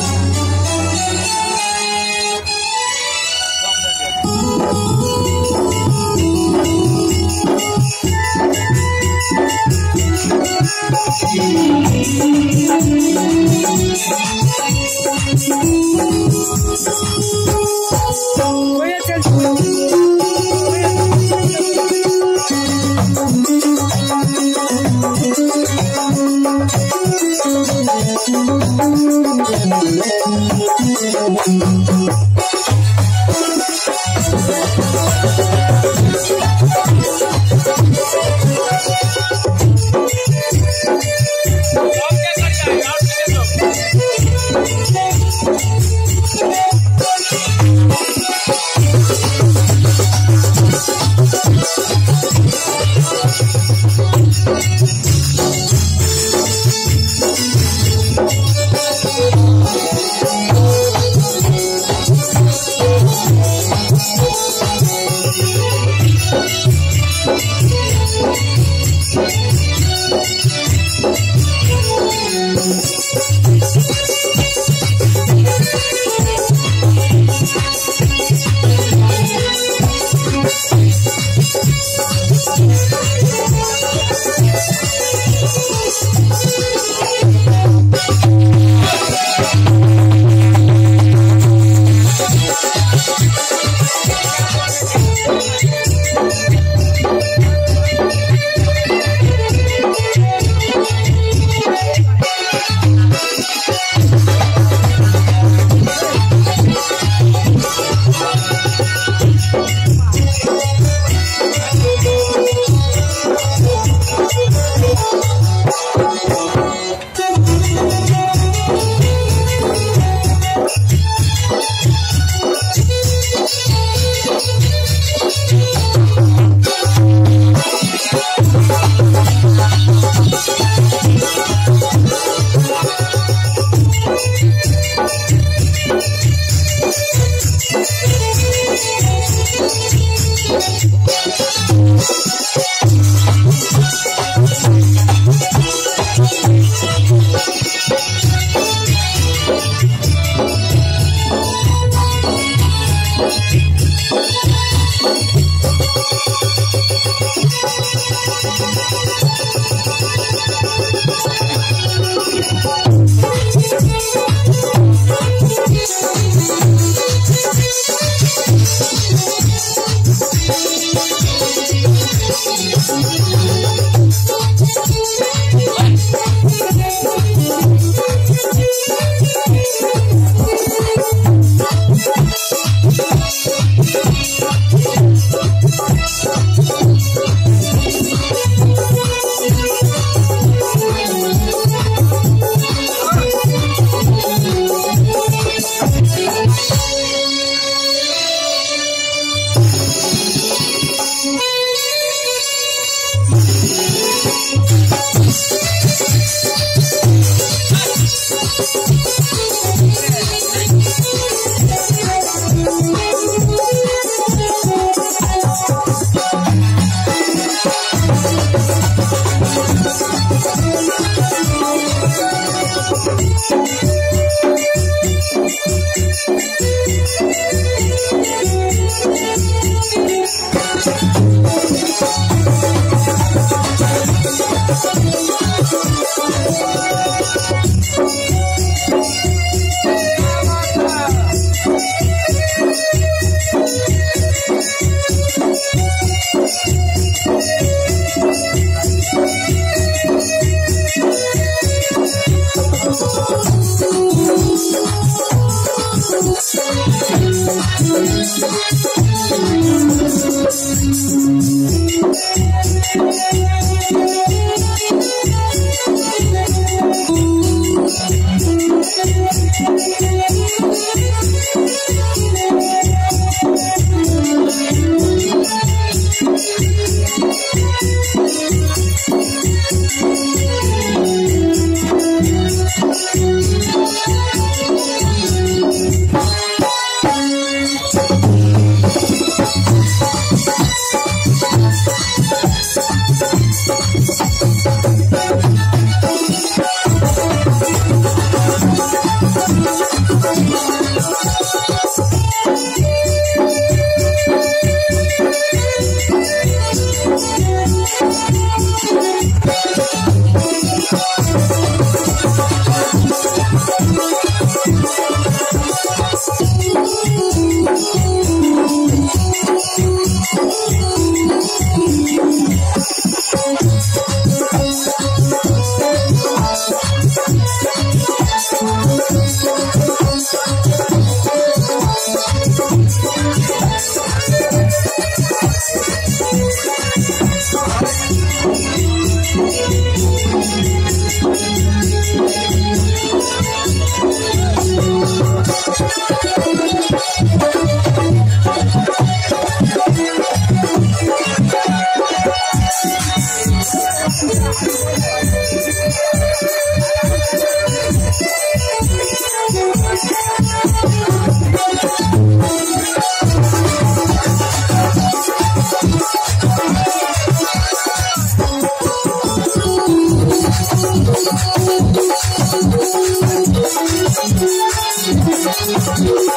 is Thank